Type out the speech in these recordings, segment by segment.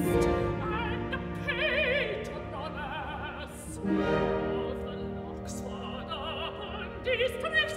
All the locks were up on these cliffs,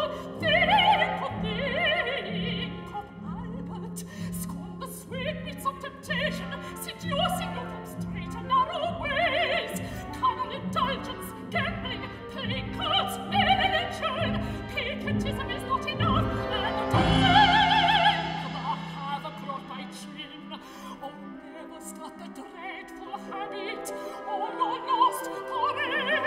dreadful habit, all are lost forever.